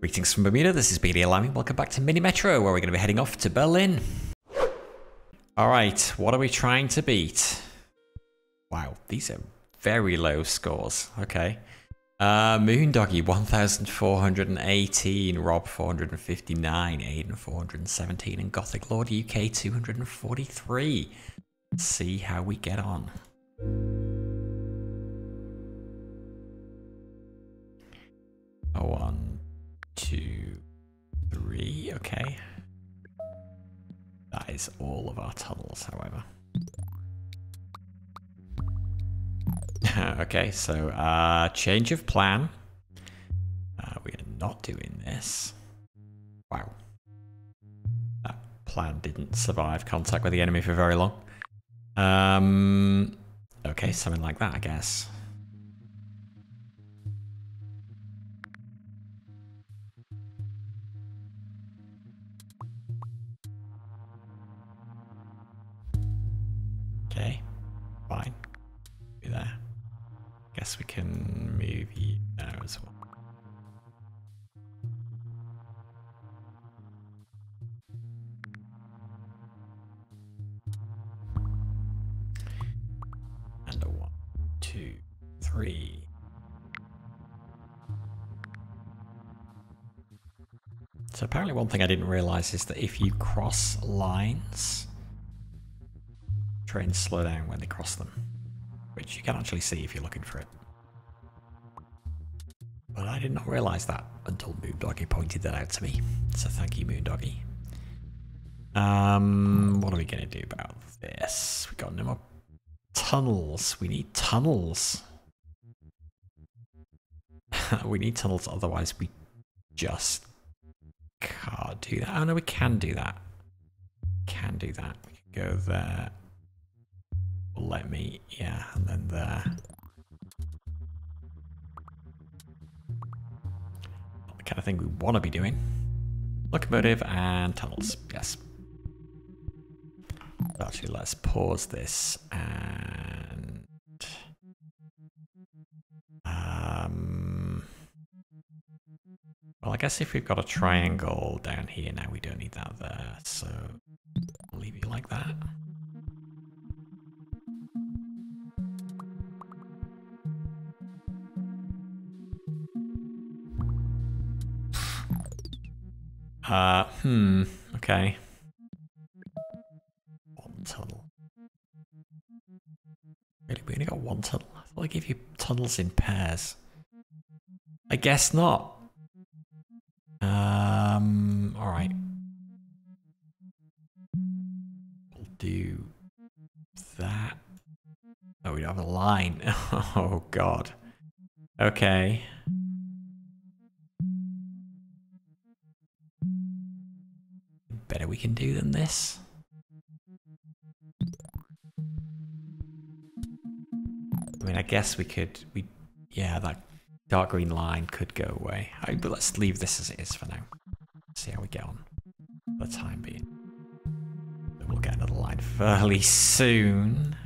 Greetings from Bermuda, this is BdaLimey. Welcome back to Mini Metro, where we're going to be heading off to Berlin. Alright, what are we trying to beat? Wow, these are very low scores. Okay. Uh, Moondoggy 1418, Rob 459, Aiden 417, and Gothic Lord UK 243. Let's see how we get on. A one, two, three. Okay. That is all of our tunnels, however. okay, so uh, change of plan. Uh, we are not doing this. Wow. That plan didn't survive contact with the enemy for very long. Um, okay, something like that, I guess. Guess we can move there uh, as well. And a one, two, three. So apparently one thing I didn't realize is that if you cross lines, trains slow down when they cross them, which you can actually see if you're looking for it. But I did not realize that until Moondoggy pointed that out to me. So thank you, Moondoggy. Um, what are we going to do about this? We got no more tunnels. We need tunnels. we need tunnels, otherwise we just can't do that. Oh no, we can do that. Can do that. We can go there. Let me, yeah, and then there. The kind of thing we want to be doing. Locomotive and tunnels, yes. Actually, let's pause this and um. Well, I guess if we've got a triangle down here now, we don't need that there, so I'll leave it like that. Uh, hmm, okay. One tunnel. Really, we only got one tunnel? I thought I gave you tunnels in pairs. I guess not. Um, alright. We'll do that. Oh, we don't have a line. Oh, God. Okay. Better we can do than this. I mean, I guess we could, we, yeah, that dark green line could go away. I, but let's leave this as it is for now. See how we get on for the time being. We'll get another line fairly soon.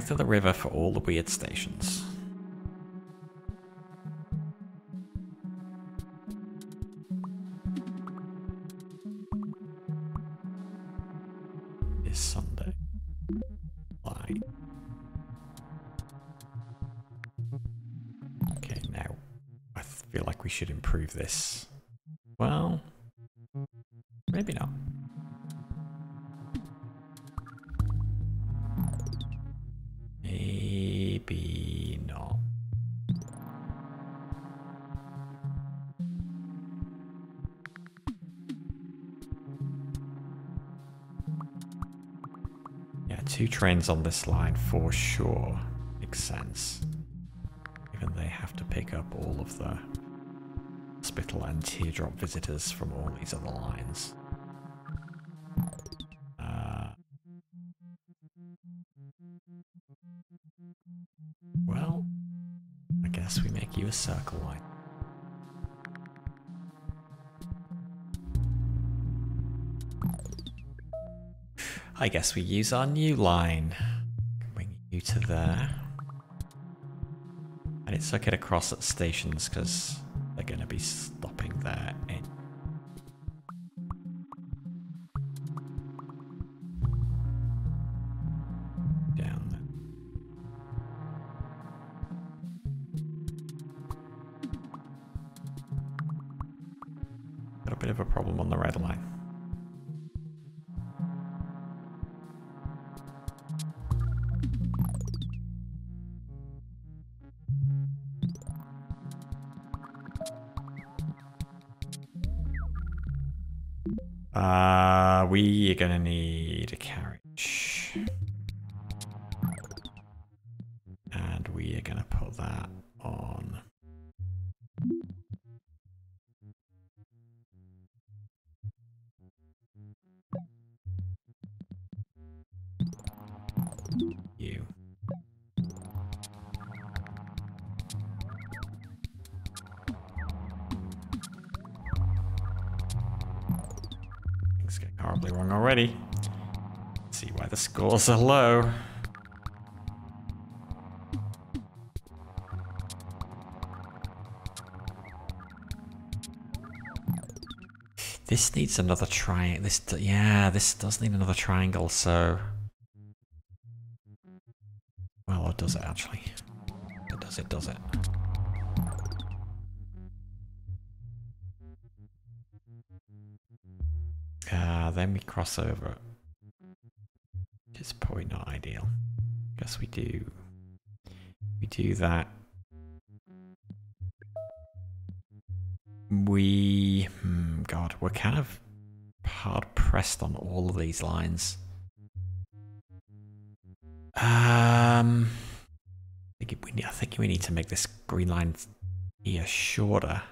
South the river for all the weird stations. This Sunday. Line. Okay, now I feel like we should improve this. Two trains on this line for sure. Makes sense. Even they have to pick up all of the hospital and teardrop visitors from all these other lines. Uh, well, I guess we make you a circle line. I guess we use our new line. Bring you to there. And it's okay to cross at stations because they're going to be stopping there. Uh, we are gonna need the scores. This needs another triangle. This, yeah, this does need another triangle. So, well, it does it actually? It does it? Does it? Uh, then we cross over. It's probably not ideal. I Guess we do. We do that. We, hmm, God, we're kind of hard pressed on all of these lines. Um, I think we need, I think we need to make this green line here shorter.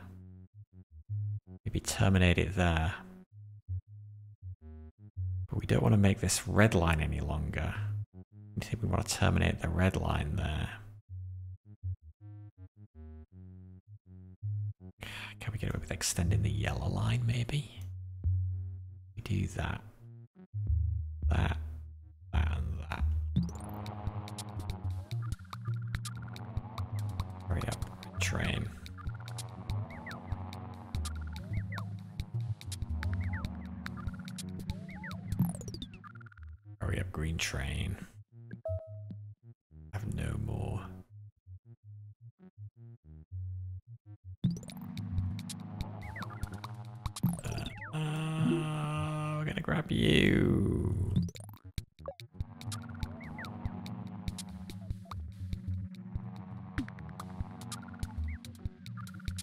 Maybe terminate it there. But we don't want to make this red line any longer. I think we want to terminate the red line there. Can we get away with extending the yellow line, maybe? We do that. That. That and that. Hurry up, train. Green train. I Have no more. Uh, uh, we're gonna grab you.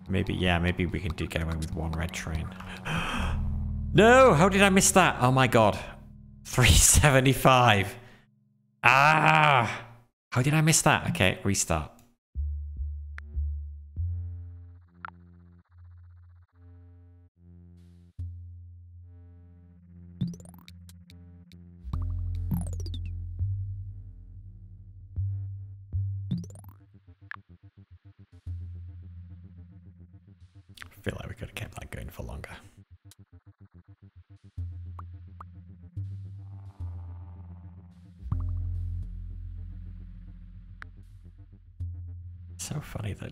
Maybe, yeah, maybe we can do get away with one red train. no, how did I miss that? Oh my god. 375. Ah! How did I miss that? Okay, restart.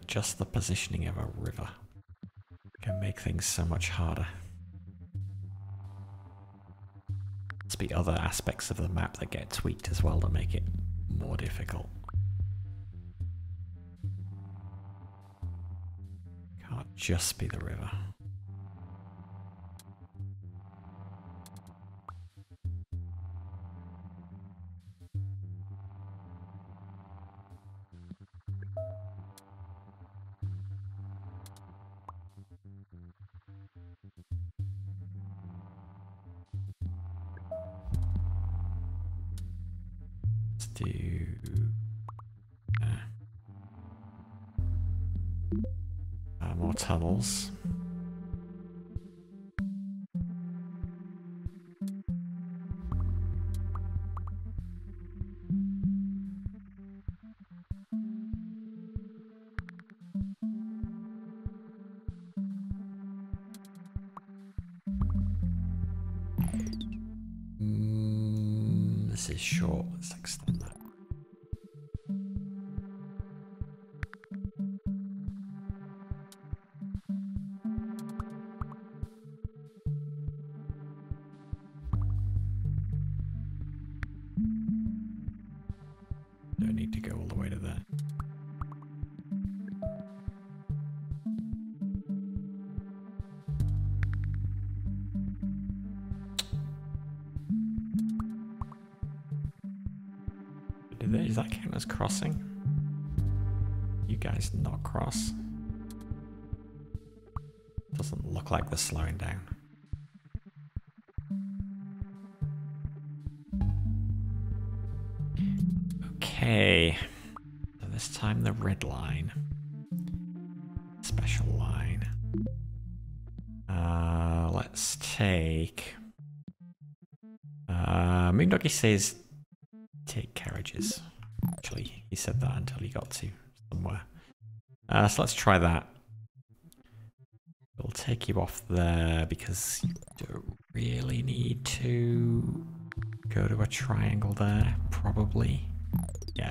Just the positioning of a river can make things so much harder. Must be other aspects of the map that get tweaked as well to make it more difficult. Can't just be the river. More Don't need to go all the way to. They, is that count as crossing? You guys not cross? Doesn't look like they're slowing down. Okay. So this time the red line. Special line. Uh, let's take. Uh, Moondoggy says take carriages. Actually, he said that until he got to somewhere. Uh, so let's try that. We'll take you off there because you don't really need to go to a triangle there, probably.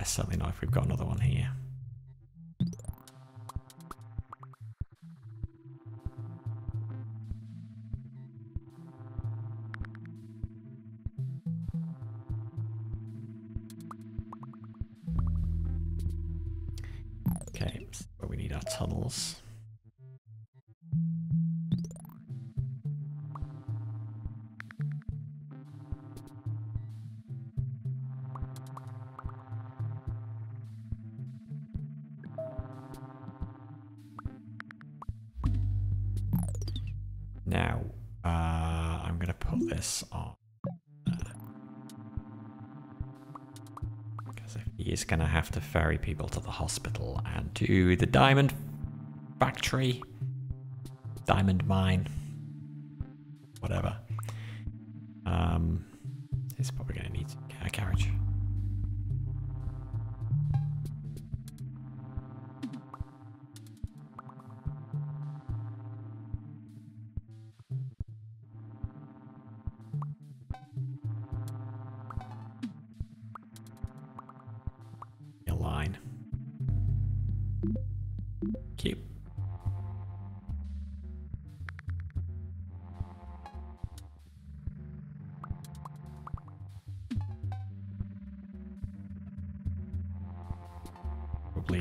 Certainly not if we've got another one here. Okay, we need our tunnels. Have to ferry people to the hospital and to the diamond factory, diamond mine, whatever.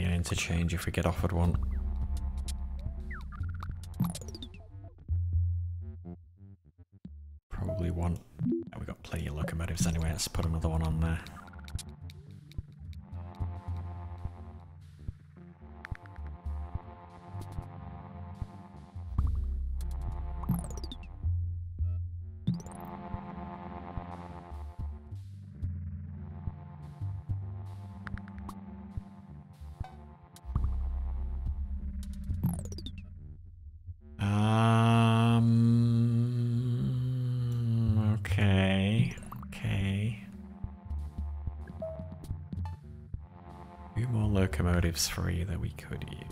An interchange if we get offered one. For you that we could eat.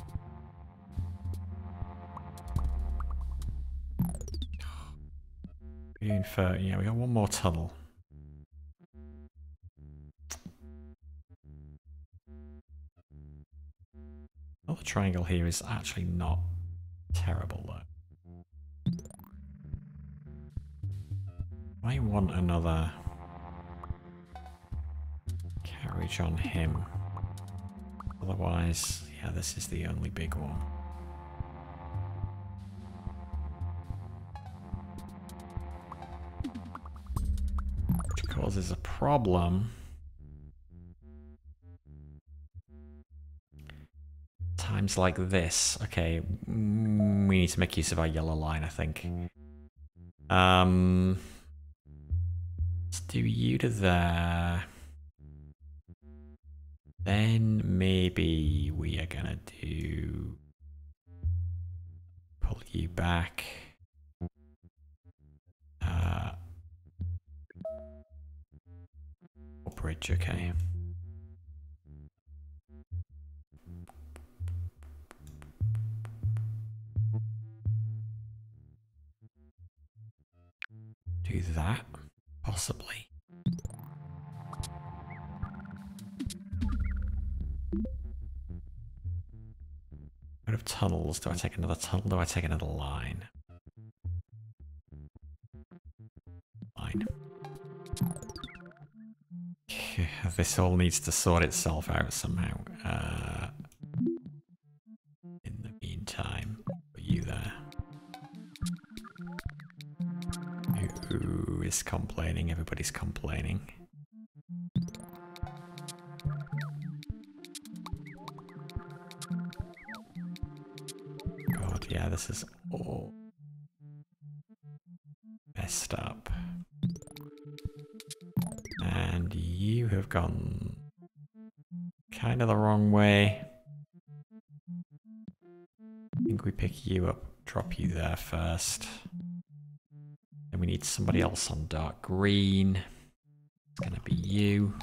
We're yeah, we got one more tunnel. Well, the triangle here is actually not terrible though. I want another carriage on him. Otherwise, yeah, this is the only big one. Which causes a problem. Times like this. Okay, we need to make use of our yellow line, I think. Um, let's do you to there. Then maybe we are gonna do pull you back. Uh, bridge, okay. Do that, possibly. Out of tunnels, do I take another tunnel? Do I take another line? Line. this all needs to sort itself out somehow. Uh, in the meantime, put you there. Who is complaining? Everybody's complaining. Somebody else on dark green. It's gonna be you.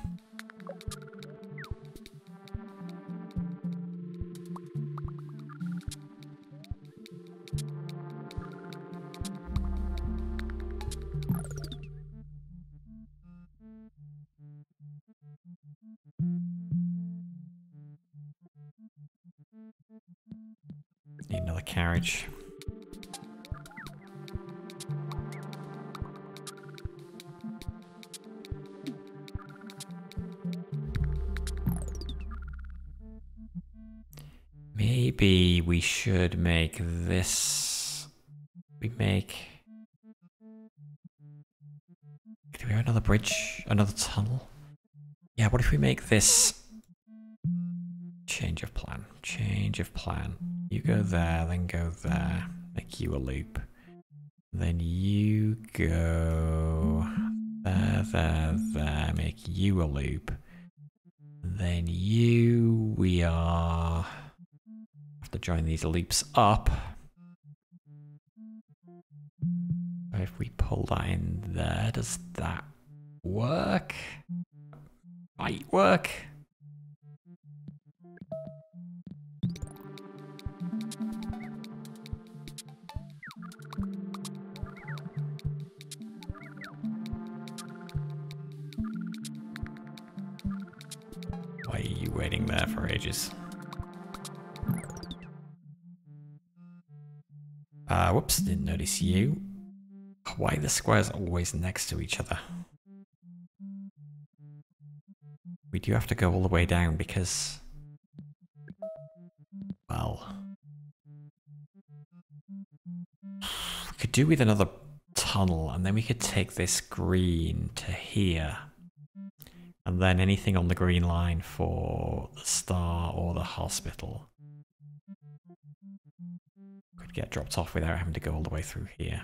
Need another carriage. We should make this. We make. Do we have another bridge? Another tunnel? Yeah, what if we make this. Change of plan. Change of plan. You go there, then go there. Make you a loop. Then you go there, there, there. Make you a loop. Then you, we are to join these loops up. If we pull that in there, does that work? Might work. Why are you waiting there for ages? Uh, whoops, didn't notice you. Why the squares always next to each other? We do have to go all the way down because... Well... We could do with another tunnel and then we could take this green to here. And then anything on the green line for the star or the hospital get dropped off without having to go all the way through here.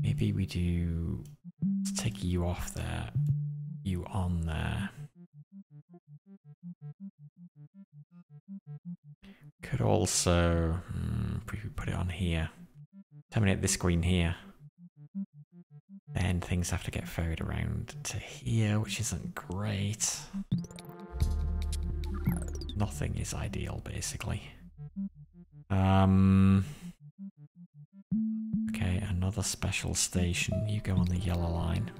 Maybe we do take you off there, you on there. Could also hmm, put it on here. Terminate this screen here. Then things have to get ferried around to here, which isn't great. Nothing is ideal, basically. Um. Okay, another special station. You go on the yellow line.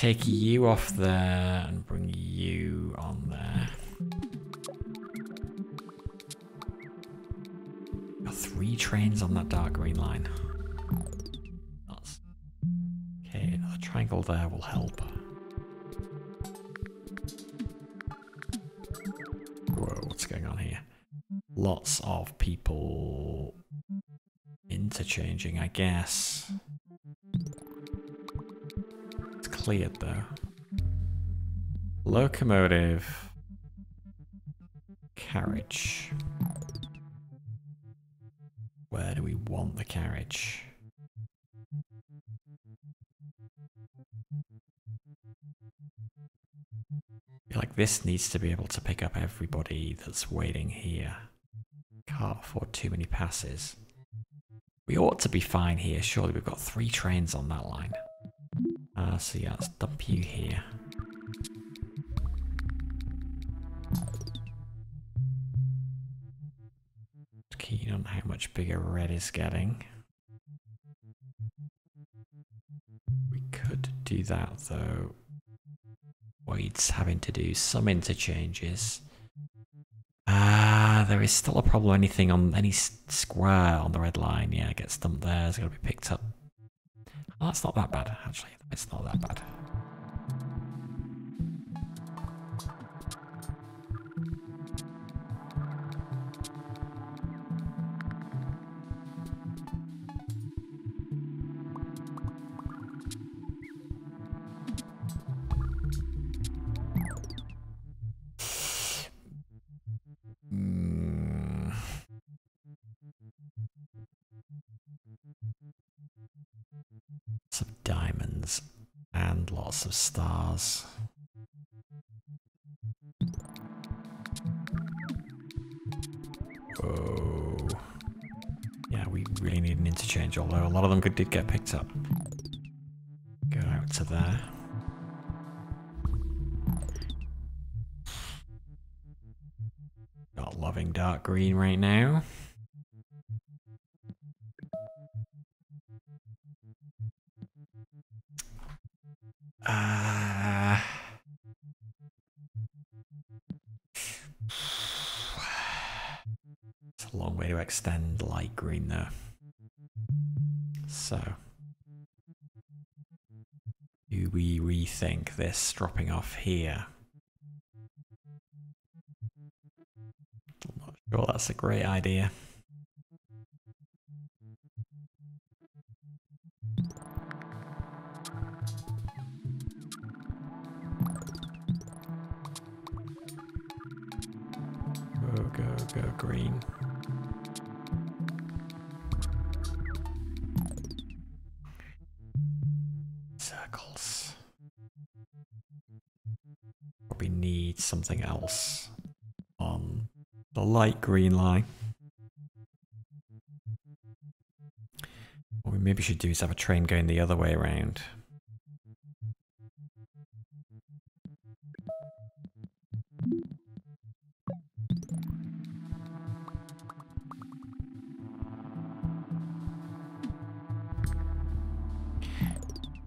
Take you off there and bring you on there. Got three trains on that dark green line. Nuts. Okay, another triangle there will help. Whoa, what's going on here? Lots of people interchanging, I guess. Cleared though. Locomotive. Carriage. Where do we want the carriage? like this needs to be able to pick up everybody that's waiting here. Can't afford too many passes. We ought to be fine here. Surely we've got three trains on that line. Uh, so yeah, dump you here. Keen on how much bigger red is getting. We could do that though. Wade's having to do some interchanges. Ah, uh, there is still a problem. Anything on any square on the red line, yeah, gets dumped there. It's going to be picked up. That's not that bad, actually. It's not that bad. Of stars. Oh. Yeah, we really need an interchange, although a lot of them did get picked up. Go out to there. Not loving dark green right now. Extend light green there. So, do we rethink this dropping off here? I'm not sure that's a great idea. Go, go green. Something else on the light green line. What we maybe should do is have a train going the other way around.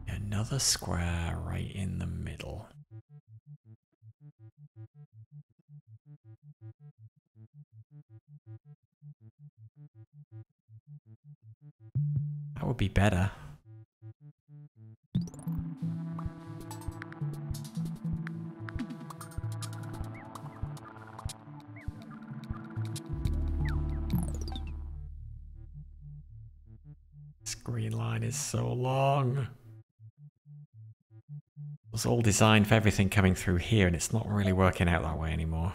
another square right in the middle. Be better. This green line is so long It was all designed for everything coming through here and it's not really working out that way anymore.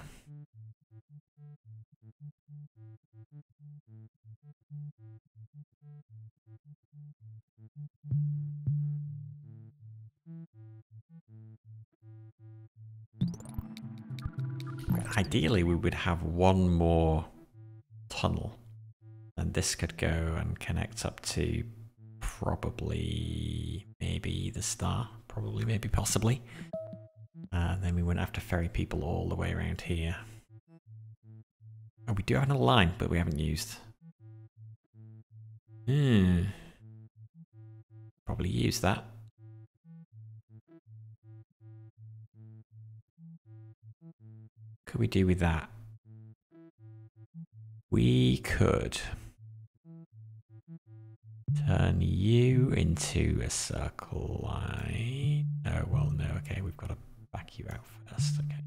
Ideally, we would have one more tunnel and this could go and connect up to probably maybe the star probably, maybe, possibly. Uh, then we wouldn't have to ferry people all the way around here. Oh, we do have another line, but we haven't used. Hmm. Probably use that. Could we do with that? We could turn you into a circle line. Oh, well, no. Okay, we've got to back you out first. Okay.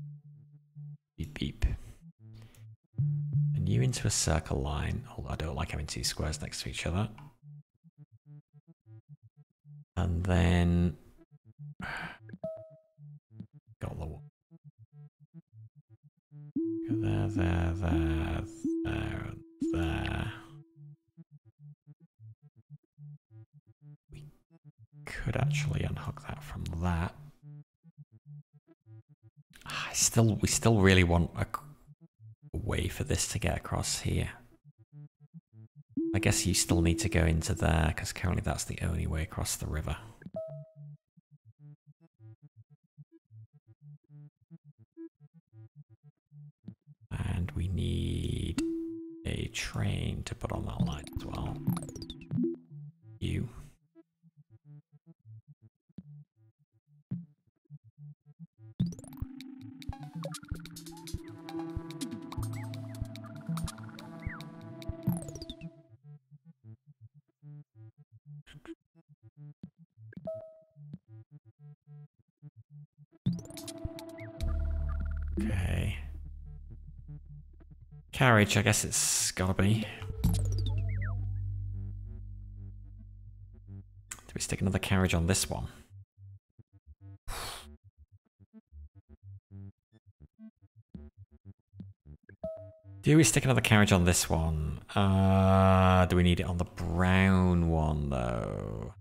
Beep, beep. And you into a circle line. Hold I don't like having two squares next to each other. And then got the there, there, there, there, there. We could actually unhook that from that. I still, we still really want a, a way for this to get across here. I guess you still need to go into there because currently that's the only way across the river. And we need a train to put on that line as well. You. Carriage, I guess it's gotta be. Do we stick another carriage on this one? Do we stick another carriage on this one? Uh, do we need it on the brown one though?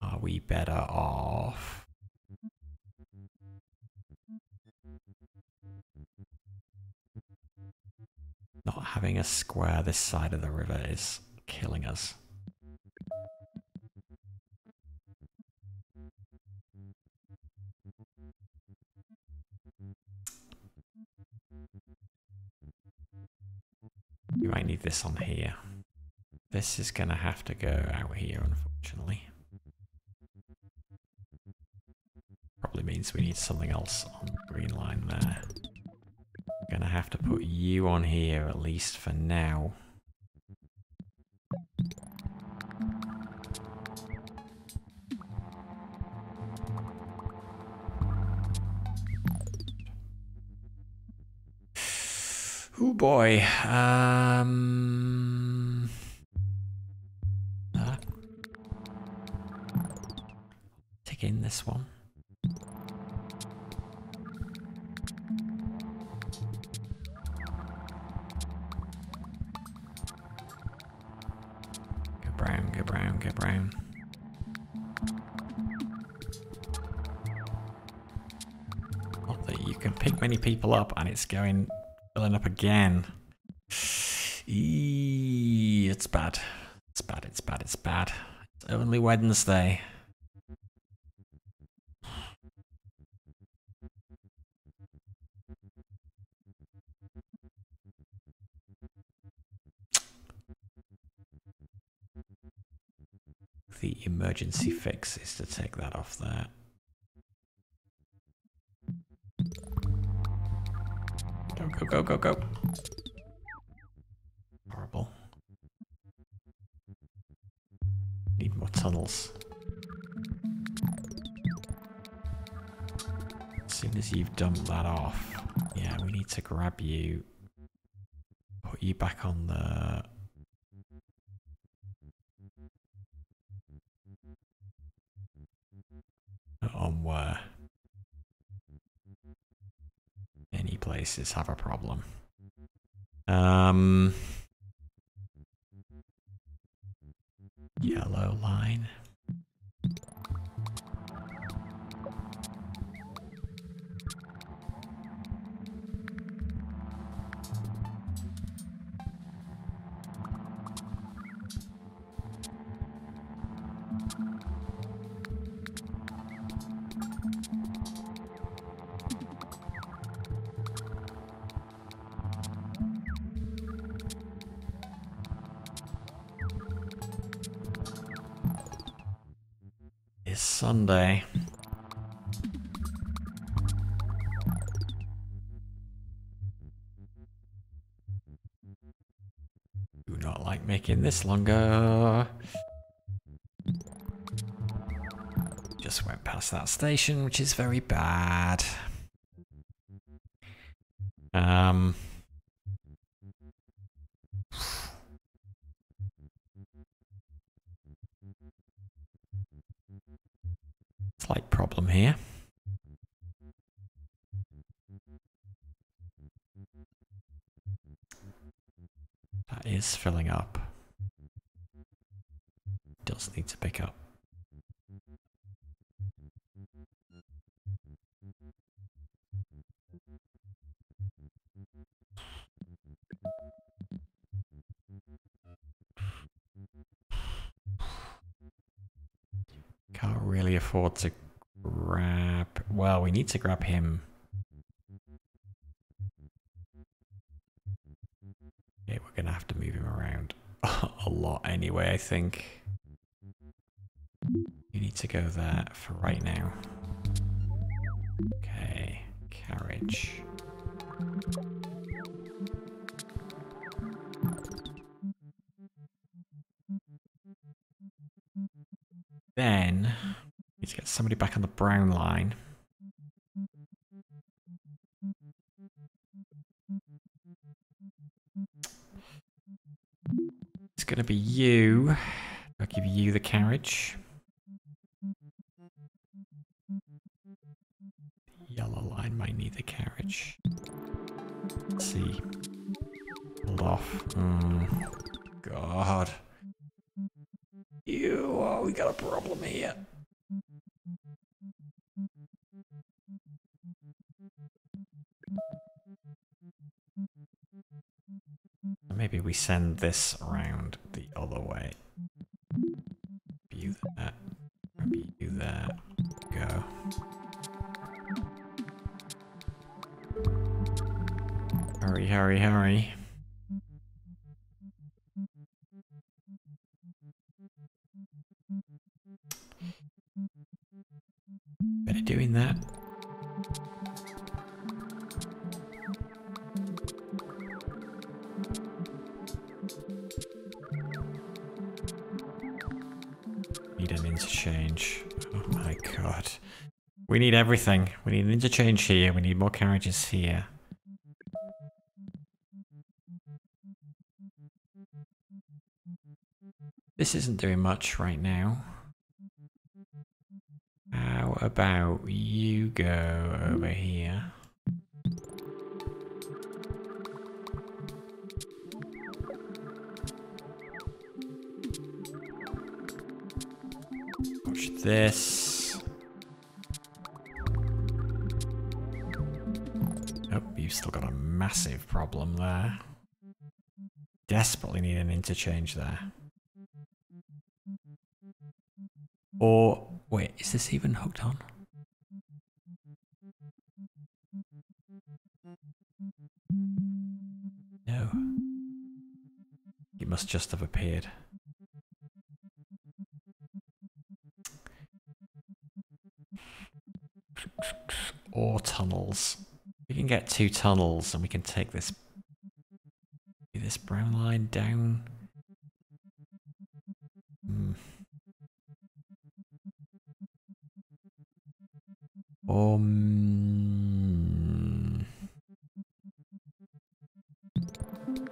Are we better off? Not having a square this side of the river is killing us. We might need this on here. This is going to have to go out here, unfortunately. Probably means we need something else on the green line there. Gonna have to put you on here, at least for now. Oh boy. Um. Uh, take in this one. People up and it's going filling up again. Eee, it's bad. It's bad, it's bad, it's bad. It's only Wednesday. The emergency fix is to take that off there. Go, go, go, go, go. Horrible. Need more tunnels. As soon as you've dumped that off, yeah, we need to grab you, put you back on the. Places have a problem. Um, yellow line. Do not like making this longer. Just went past that station, which is very bad. Um, problem here. That is filling up. Does need to pick up. Can't really afford to grab. Well, we need to grab him. Yeah, we're gonna have to move him around a lot anyway, I think. You need to go there for right now. Okay, carriage. Then, need to get somebody back on the brown line. It's going to be you. I'll give you the carriage. Send this around the other way. View that. View that. Go. Hurry, hurry, hurry. Interchange. Oh my god. We need everything. We need an interchange here. We need more carriages here. This isn't doing much right now. How about you go over here? This. Oh, you've still got a massive problem there. Desperately need an interchange there. Or, wait, is this even hooked on? No. It must just have appeared. Or tunnels. We can get two tunnels and we can take this this brown line down. Hmm. Um.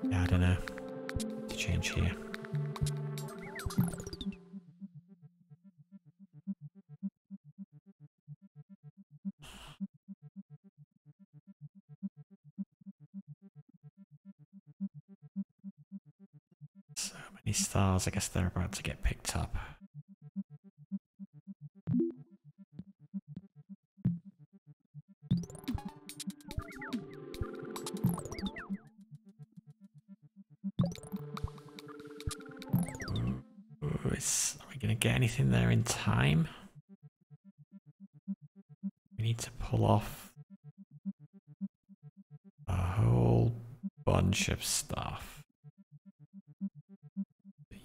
Yeah, I don't know. To change here. Many stars. I guess they're about to get picked up. Ooh, is, are we going to get anything there in time? We need to pull off a whole bunch of stuff.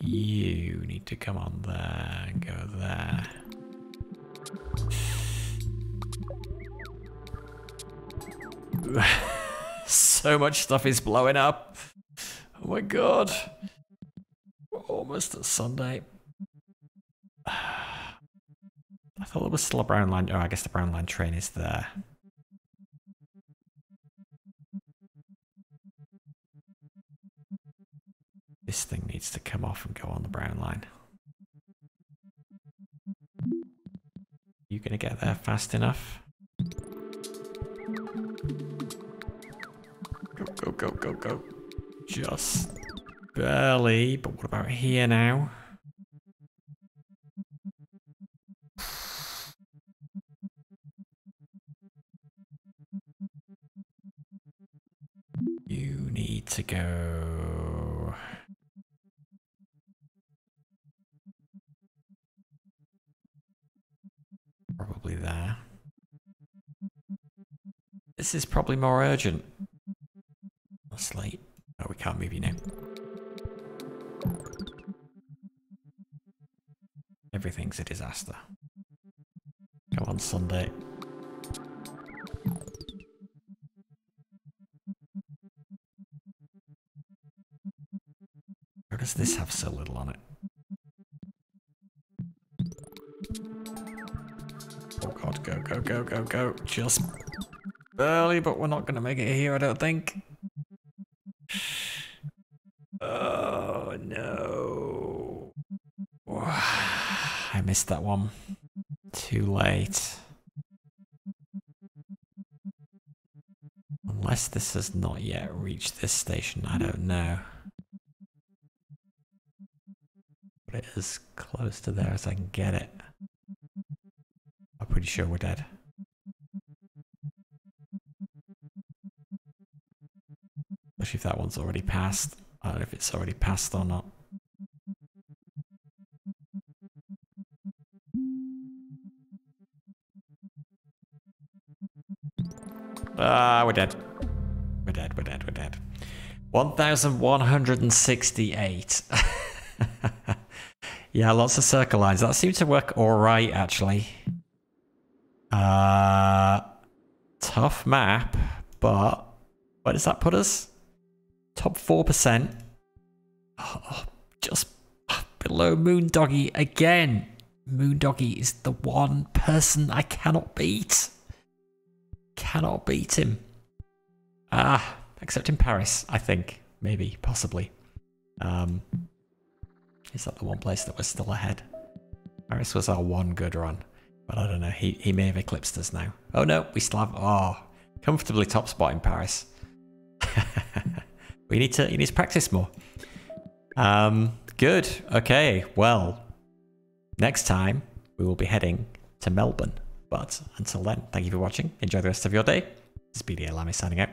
You need to come on there and go there. so much stuff is blowing up. Oh my god. Almost at Sunday. I thought there was still a brown line. Oh, I guess the brown line train is there. This thing needs to come off and go on the brown line. You gonna get there fast enough? Go, go, go, go, go. Just barely. But what about here now? You need to go. Probably there. This is probably more urgent. That's late. We can't move you now. Everything's a disaster. Go on Sunday. Or does this have so little on it? Go, go, go. Just barely, but we're not going to make it here, I don't think. Oh no. I missed that one. Too late. Unless this has not yet reached this station, I don't know. But it is close to there as I can get it. I'm pretty sure we're dead. Especially if that one's already passed. I don't know if it's already passed or not. Ah, we're dead. We're dead, we're dead, we're dead. 1,168. yeah, lots of circle lines. That seemed to work alright, actually. Uh, tough map, but where does that put us? Top 4%. Oh, just below Moondoggy again. Moondoggy is the one person I cannot beat. Cannot beat him. Ah, except in Paris, I think. Maybe, possibly. Um, is that the one place that was still ahead? Paris was our one good run. But I don't know, he, he may have eclipsed us now. Oh no, we still have, oh, comfortably top spot in Paris. we need to, you need to practice more. Um, good. Okay. Well, next time we will be heading to Melbourne. But until then, thank you for watching. Enjoy the rest of your day. This is BdaLimey signing out.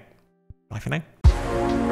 Bye for now.